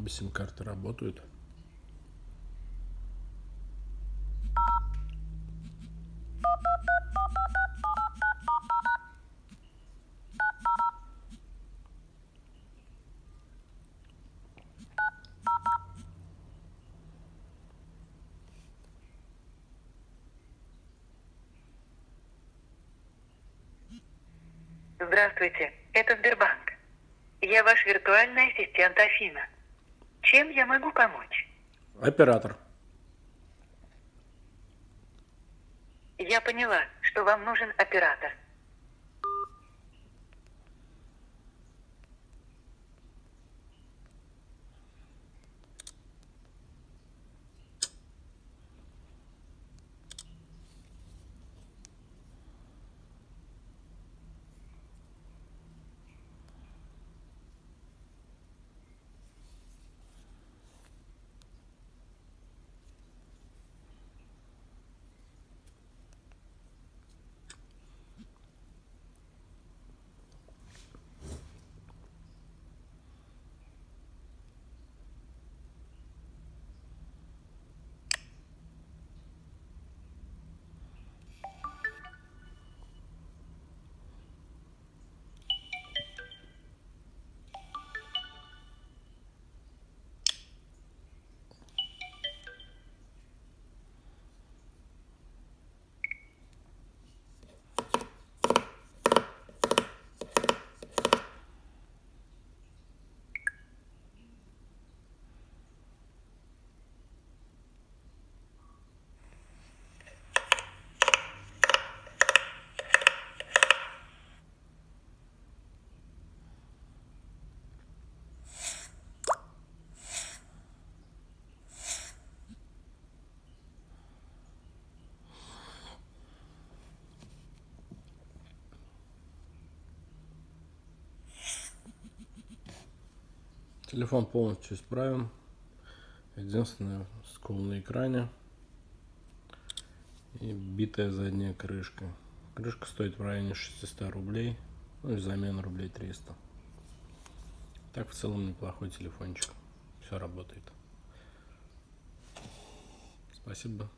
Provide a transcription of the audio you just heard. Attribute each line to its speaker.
Speaker 1: Обе сим-карты работают.
Speaker 2: Здравствуйте, это Сбербанк. Я ваш виртуальный ассистент Афина. Чем я могу помочь?
Speaker 1: Оператор.
Speaker 2: Я поняла, что вам нужен оператор.
Speaker 1: Телефон полностью исправен. Единственное, скол на экране и битая задняя крышка. Крышка стоит в районе 600 рублей, ну и замена рублей 300. Так в целом неплохой телефончик. Все работает. Спасибо.